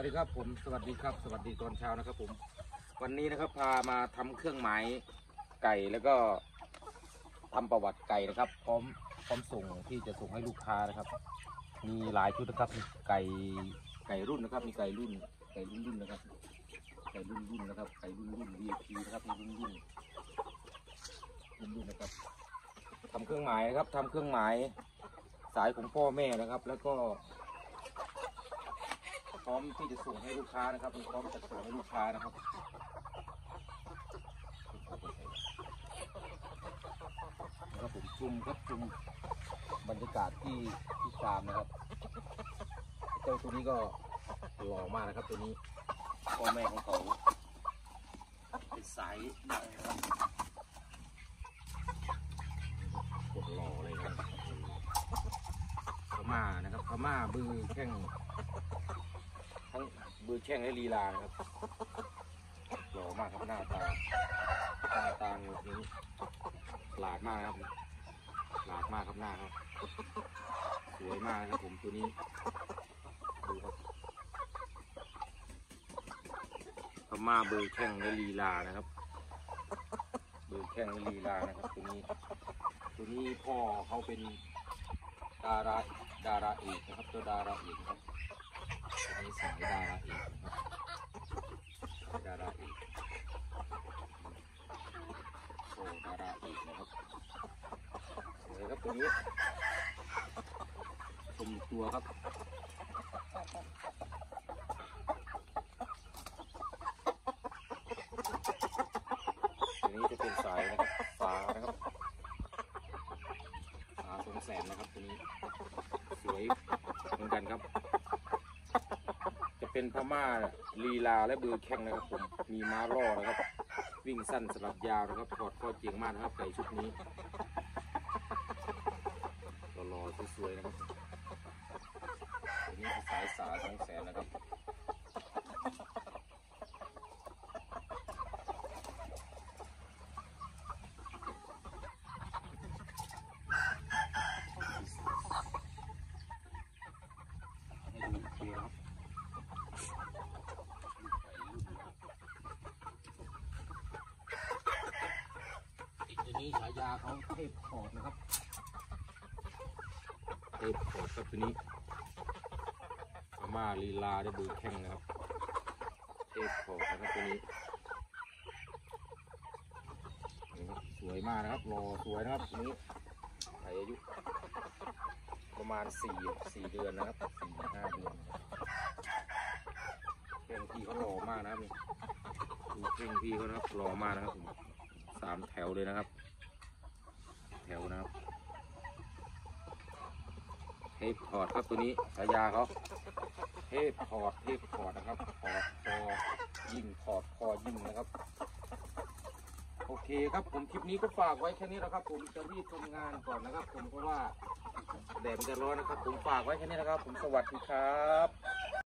วัสดีครับผมสวัสดีครับ สวัสดีตอนเช้านะครับ ผม วันนี้นะครับพามาทำเครื่องหมายไก่แล้วก็ทำประวัติไก่นะครับ พร้อมพร้อมส่งที่จะส่งให้ลูกค้านะครับ มีหลายชุดนะครับมีไก่ไก่รุ่นนะครับ มีไก่รุ่น ไก่รุ่นรุ่นนะครับ ไก่รุ่นรุ่นนะครับไก่รุ่นรุ่น VIP นะครับมีรุ่นรุ่นรุ่นรุ่นนะครับทำเครื่องหมายนะครับทำเครื่องหมายสายของพ่อแม่นะครับ แล้วก็ ร้อมที่จะส่งให้ลูกค้านะครับพร้อมจะส่งให้ลูกค้านะครับนะครับผมชุมครับชุมบรรยากาศที่ที่ฟาร์มนะครับ เจ้าตัวนี้ก็หล่อมากนะครับตัวนี้พ่อแม่ของเขาเป็นสายใหญ่นะครับกดหล่อเลยครับพม่านะครับพม่าบือแข้ง มือแข้งและลีลานะครับหล่อมากครับหน้าตาหน้าตาเงนี้หลาดมากครับหลาดมากครับหน้าครับสวยมากนะครับผมตัวนี้ดูครับพม่าเบอร์แข้งและลีลานะครับเบอร์แข้งและลีลานะครับตัวนี้ ตัวนี้พ่อเขาเป็นดาราดาราเอกนะครับตัวดาราเอกครับ อันนี้สายดาราเอกนะครับสายดาราเอกโอ้ดาราเอกนะครับสวยครับตัวนี้ชมตัวครับตัวนี้จะเป็นสายนะครับฟ้านะครับฟ้าสงแสนนะครับตัวนี้สวยเหมือนกันครับจะเป็นพม่าลีลาและเบือแข้งนะครับผม มีม้าล่อนะครับ วิ่งสั้นสลับยาวนะครับถอดข้อเจียงมากนะครับไก่ชุดนี้รอๆสวยๆนะครับอันนี้สายสาสองแสนนะครับให้ดูอีกทีนะครับ ทีนี้ฉาเขาเทพขอดนะครับเทพขอดครับตัวนี้พม่าลีลาได้บือแข้งนะครับเทพขอดนะครับตัวนี้นี่ครับสวยมากนะครับรอสวยนะครับตัวนี้ไอายุประมาณสี่สี่เดือนนะครับสี่ห้าเดือนเพ่งพี่เขาหล่อมากนะครับนี่ดูเพ่งพี่เขานะครับหล่อมากนะครับผมสามแถวเลยนะครับ แถวนะครับ เทปพอร์ตครับตัวนี้ฉายาเขาเทปพอร์ตเทปพอร์ตนะครับพอร์ตคอยิ่งพอร์ตคอยิ่งนะครับ โอเคครับผมคลิปนี้ก็ฝากไว้แค่นี้นะครับ ผมจะรีบทำงานก่อนนะครับ ผมเพราะว่าแดดมันจะร้อนนะครับ ผมฝากไว้แค่นี้นะครับ ผมสวัสดีครับ